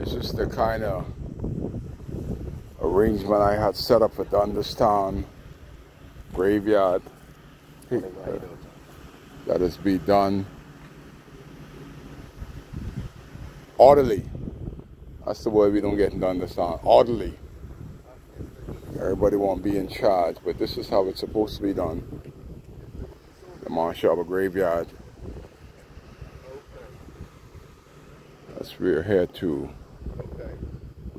This is the kind of arrangement I had set up for Dundas Town graveyard. That is be done orderly. That's the word we don't get in Dundas Town. Orderly. Everybody won't be in charge, but this is how it's supposed to be done. The Marshall Graveyard. That's we're here to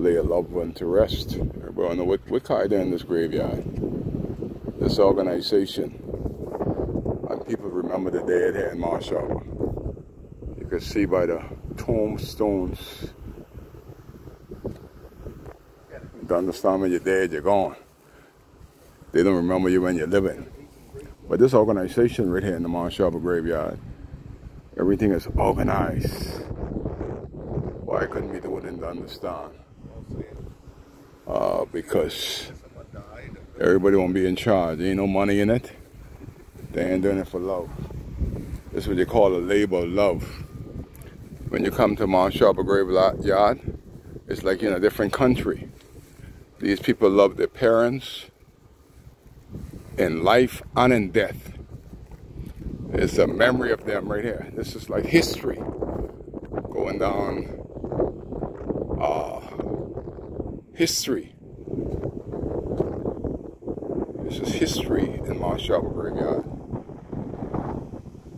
lay a loved one to rest. What, what kind in this graveyard. This organization. And people remember the dead here in Marshall. You can see by the tombstones to understand when you're dead, you're gone. They don't remember you when you're living. But this organization right here in the Marshall Graveyard, everything is organized. Why couldn't we do it in Dundas Town? Uh, because everybody won't be in charge. There ain't no money in it. They ain't doing it for love. This is what you call a labor of love. When you come to Marshall Graveyard, it's like you in a different country. These people love their parents in life and in death. It's a memory of them right here. This is like history going down. Uh, history. This is history in Marshall Graveyard.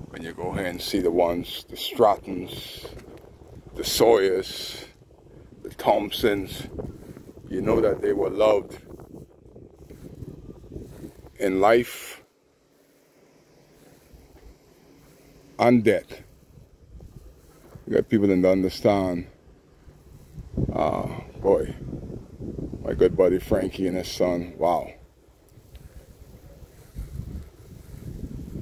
When you go here and see the ones, the Strattons, the Sawyers, the Thompsons, you know that they were loved in life and death. You got people that understand. Ah, boy, my good buddy Frankie and his son. Wow.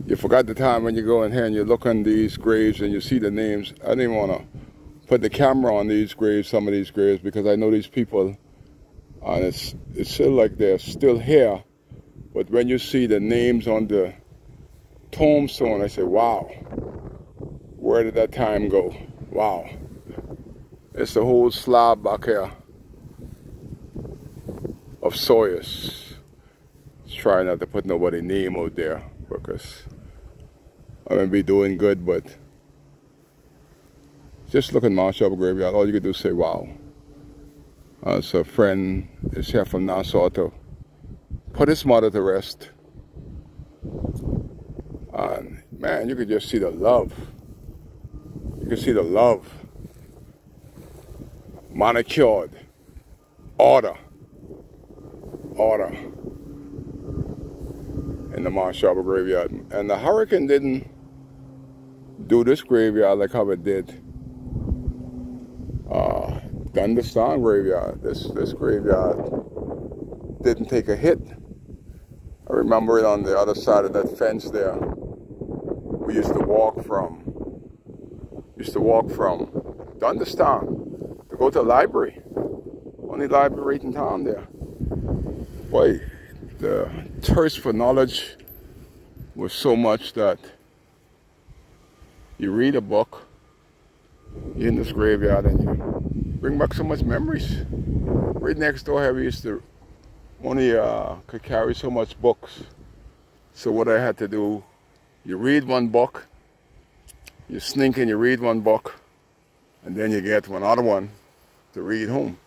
You forgot the time when you go in here and you look on these graves and you see the names. I didn't want to put the camera on these graves, some of these graves, because I know these people and it's it's still like they're still here but when you see the names on the tombstone I say wow where did that time go wow it's a whole slab back here of Sawyers trying not to put nobody name out there because I'm gonna be doing good but just look at Marshall Graveyard all you can do is say wow So a friend is here from Nassau to put his mother to rest. And man, you could just see the love. You can see the love. Manicured. Order. Order. In the Marshall graveyard. And the hurricane didn't do this graveyard like how it did uh, Dundas Town graveyard. This this graveyard didn't take a hit. I remember it on the other side of that fence there. We used to walk from used to walk from Dundas Town to go to the library. Only library in town there. Boy, the thirst for knowledge was so much that you read a book in this graveyard and you bring back so much memories. Right next door we used to only uh, could carry so much books. So what I had to do, you read one book, you sneak and you read one book, and then you get one other one to read home.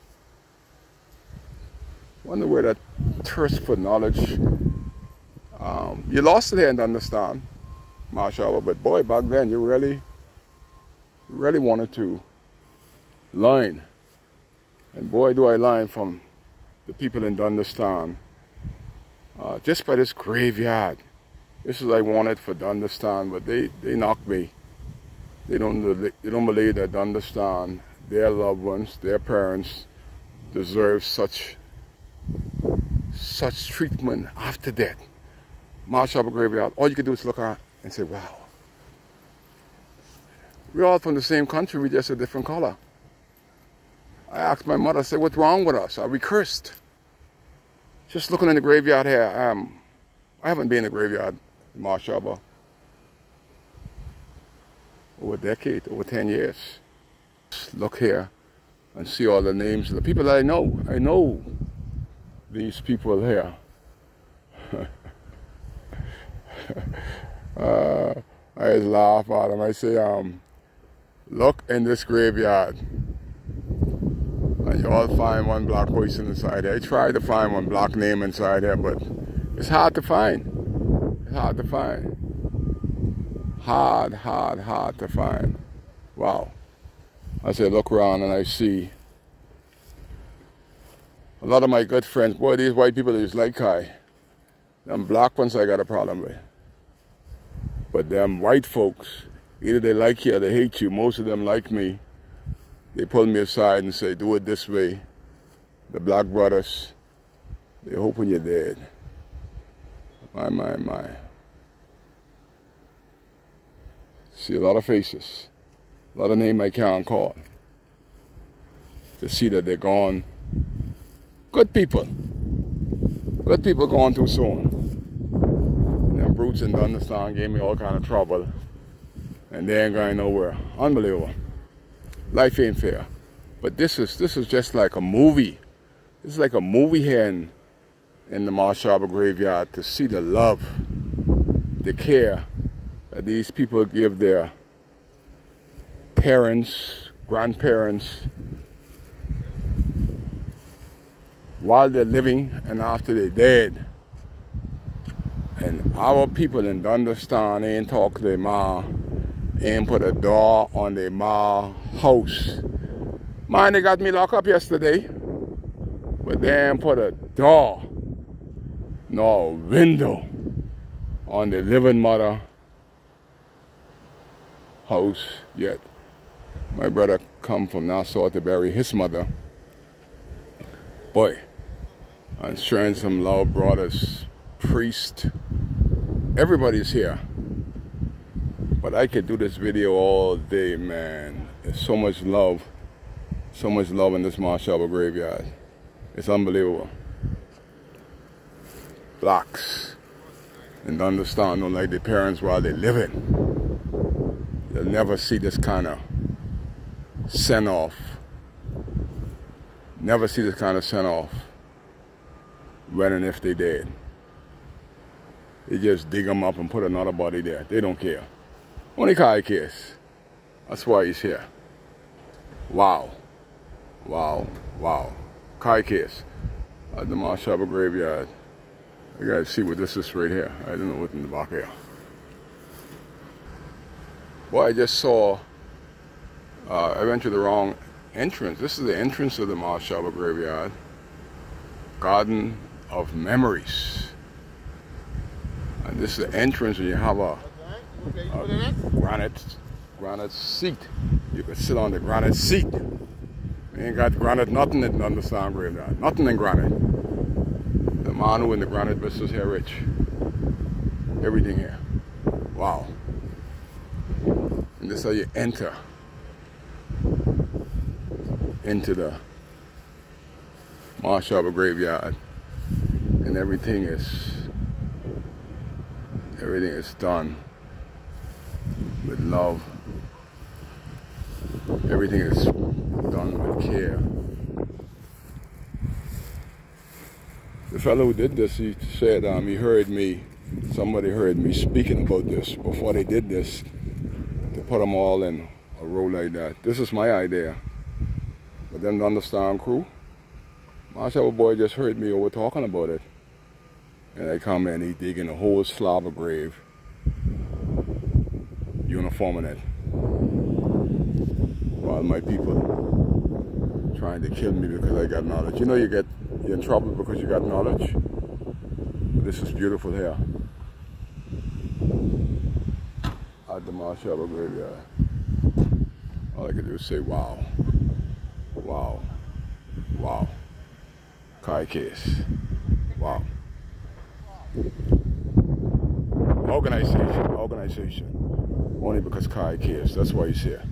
Wonder where that thirst for knowledge, um, you lost it in Dundas Town, mashallah, but boy, back then you really, really wanted to learn. And boy, do I learn from the people in Dundas Town. Uh, just by this graveyard. This is what I wanted for Dundas Town, but they, they knocked me. They don't, they don't believe that Dundas Town, their loved ones, their parents, deserve such such treatment after death. Marshall Graveyard, all you can do is look at and say, wow. We're all from the same country, we're just a different color. I asked my mother, I said, what's wrong with us? Are we cursed? Just looking in the graveyard here, um, I haven't been in the graveyard in over a decade, over 10 years. Just Look here. and see all the names of the people that I know. I know these people here. uh, I just laugh at them. I say, um, look in this graveyard. And you all find one black person inside there. I tried to find one black name inside there, but it's hard to find. It's hard to find. Hard, hard, hard to find. Wow. I say look around and I see a lot of my good friends. Boy, these white people is like Cay. Them black ones I got a problem with. But them white folks, either they like you or they hate you. Most of them like me. They pull me aside and say, do it this way. The black brothers, they hoping you're dead. My, my, my. See a lot of faces. A lot of names I can't call. To see that they're gone. Good people. Good people gone too soon Them brutes in Dundas Town gave me all kind of trouble. And they ain't going nowhere. Unbelievable. Life ain't fair. But this is this is just like a movie. This is like a movie here in, in the Marsh Harbor Graveyard to see the love, the care that these people give their parents, grandparents, while they're living and after they're dead. And our people in Dundas Town ain't talk to their ma, ain't put a door on their ma house. Mine, they got me locked up yesterday, but they ain't put a door nor window on the living mother house yet. My brother come from Nassau to bury his mother. Boy, sharing some love brought us priest. Everybody's here. But I could do this video all day, man. There's so much love. So much love in this Marsh Harbor graveyard. It's unbelievable. Blacks. And understand, don't like their parents while they're living. They'll never see this kind of send off. Never see this kind of send off and if they did. They just dig them up and put another body there. They don't care. Only Cay cares. That's why he's here. Wow. Wow. Wow. Cay cares. At the Marsh Harbor Graveyard. You guys see what this is right here. I don't know what's in the back here. Well, I just saw, uh, I went to the wrong entrance. This is the entrance of the Marsh Harbor Graveyard. Garden of Memories. And this is the entrance and you have a, a granite granite seat. You can sit on the granite seat. You ain't got granite nothing in the Dundas Town graveyard. Nothing in granite. The man who in the granite business here rich. Everything here. Wow. And this is how you enter into the Marsh Harbor graveyard. And everything is Everything is done with love. Everything is done with care. The fellow who did this, he said um, he heard me, somebody heard me speaking about this before they did this, to put them all in a row like that. This is my idea. But then the Dundas Town crew, my boy just heard me over talking about it. And they come in, he digging a whole slab of grave. Uniforming it. While my people trying to kill me because I got knowledge. You know you get you're in trouble because you got knowledge. But this is beautiful here. At the Marsh Harbor Graveyard. All I can do is say wow. Wow. Wow. Cay case. Wow. Organization, organization. Only because Cay cares. That's why he's here.